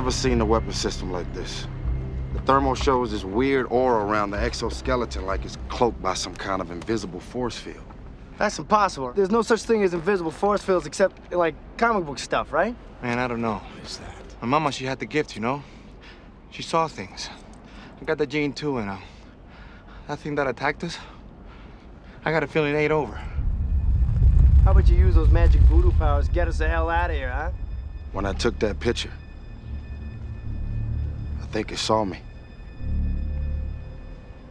never seen a weapon system like this. The thermal shows this weird aura around the exoskeleton like it's cloaked by some kind of invisible force field. That's impossible. There's no such thing as invisible force fields except like comic book stuff, right? Man, I don't know. Is that? My mama, she had the gift, you know? She saw things. I got the gene too, and uh, that thing that attacked us, I got a feeling it ain't over. How about you use those magic voodoo powers, get us the hell out of here, huh? When I took that picture, I think it saw me.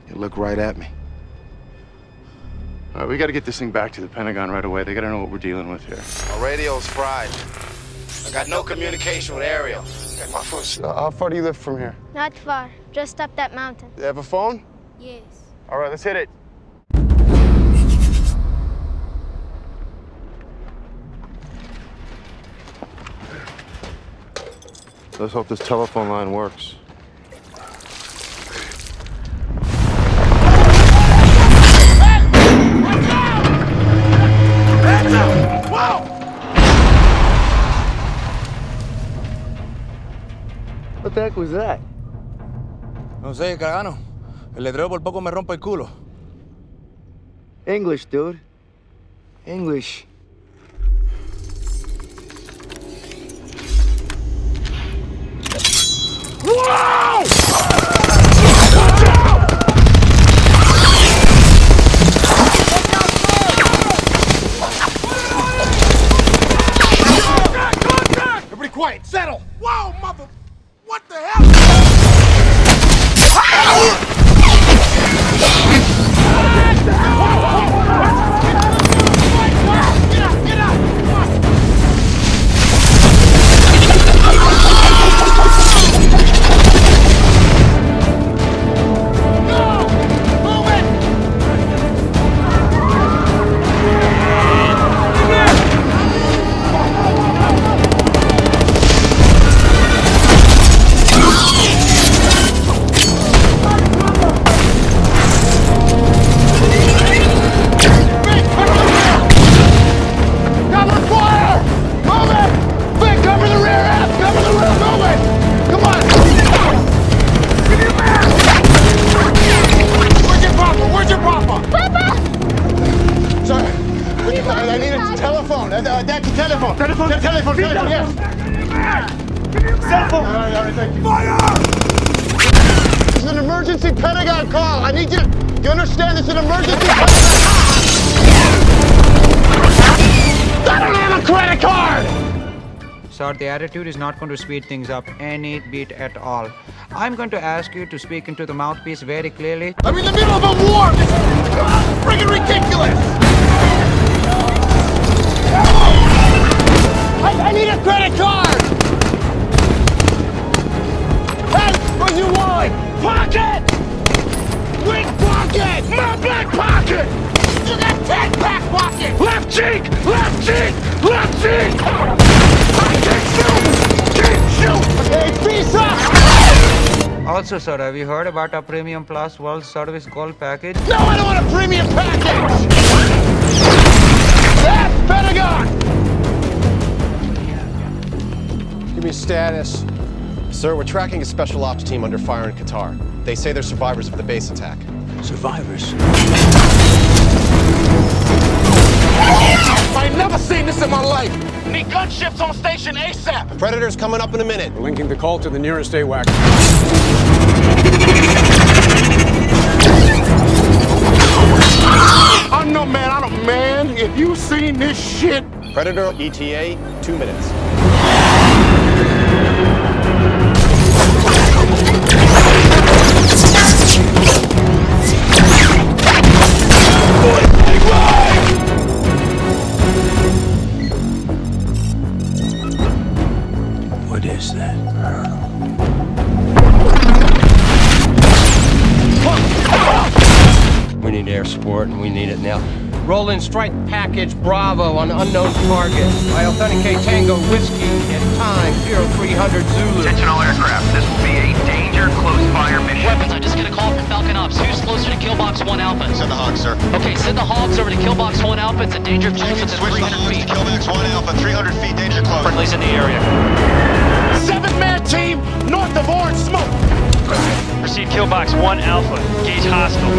It looked right at me. All right, we got to get this thing back to the Pentagon right away. They got to know what we're dealing with here. My radio's fried. I got no communication with Ariel. Hey, my foot's... Uh, how far do you live from here? Not far. Just up that mountain. You have a phone? Yes. All right, let's hit it. Let's hope this telephone line works. What the heck was that? No sé, cagano. El letrero por poco me rompe el culo. English, dude. English. Everybody quiet. Settle. Whoa, mother. What the hell? Telephone. Uh, that telephone. Telephone. Te- telephone. Telephone. Yes. Cell phone. All right, all right, thank you. Fire! This is an emergency Pentagon call. I need you. Do you understand? This is an emergency Pentagon. I don't have a credit card. Sir, the attitude is not going to speed things up any bit at all. I'm going to ask you to speak into the mouthpiece very clearly. I'm in the middle of a war! This is friggin' ridiculous! Credit card. Hey, where's your wallet? Pocket! Which pocket? My back pocket! You got ten back pocket! Left cheek! Left cheek! Left cheek! I can't shoot! Can't shoot! Hey, peace up. Also, sir, have you heard about our Premium Plus World Service Gold package? No, I don't want a premium package. Give me status. Sir, we're tracking a special ops team under fire in Qatar. They say they're survivors of the base attack. Survivors. I never seen this in my life! Need gunships on station ASAP! Predator's coming up in a minute. We're linking the call to the nearest AWAC. I'm no man, I don't man. If you seen this shit, Predator ETA, two minutes. What is that? We need air support, and we need it now. Roll in strike package Bravo on unknown target. I authenticate Tango Whiskey at time 0300 Zulu. Attention all aircraft. This will be a danger close fire mission. Weapons, I just get a call from Falcon Ops. Who's closer to Killbox 1 Alpha? Send the Hawk, sir. Okay, send the Hogs over to Killbox 1 Alpha. It's a danger closer than Switch the 300 Hogs to feet. Killbox 1 Alpha, 300 feet, danger close. Friendly's in the area. One Alpha, gauge hostile.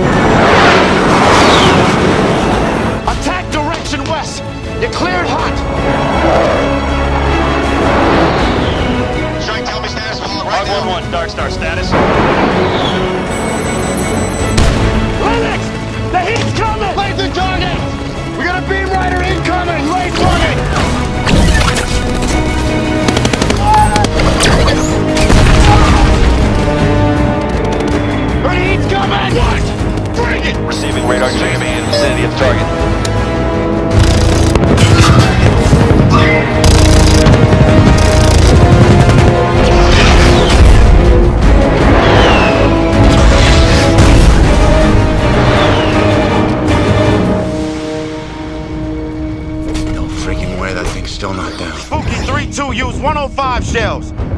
Attack direction west. You're cleared hot. Strike, tell me status. Right 111, Dark Star status.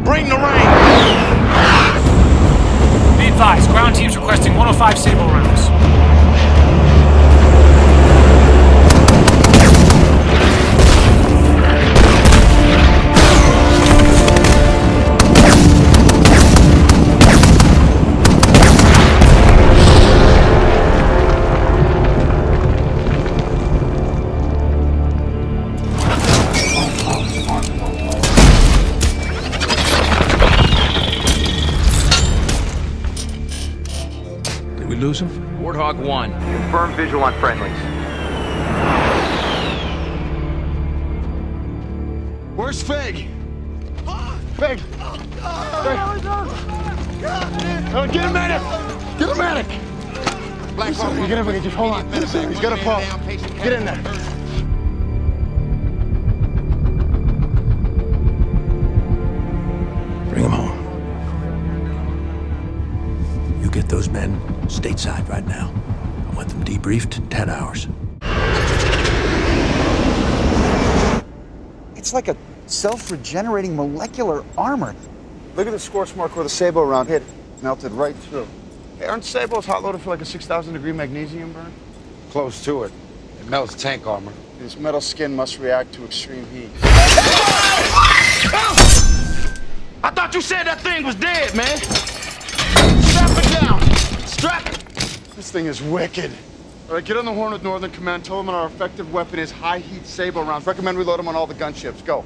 Bring the rain. Be advised, ground teams requesting 105 sabot rounds. Lose him? Warthog 1. Confirm visual on friendlies. Where's Fig? Fig. Fig. Oh, get a medic. Get a medic. Black Hawk, you get him. Just hold on. He's got a pulse. Get in there. Get those men stateside right now. I want them debriefed in 10 hours. It's like a self-regenerating molecular armor. Look at the scorch mark where the sabot round hit. Melted right through. Hey, aren't sabots hot loaded for like a 6,000 degree magnesium burn? Close to it. It melts tank armor. This metal skin must react to extreme heat. I thought you said that thing was dead, man. Strap it down. Strap it. This thing is wicked. All right, get on the horn with Northern Command. Tell them our effective weapon is high heat sabot rounds. Recommend we load them on all the gunships. Go.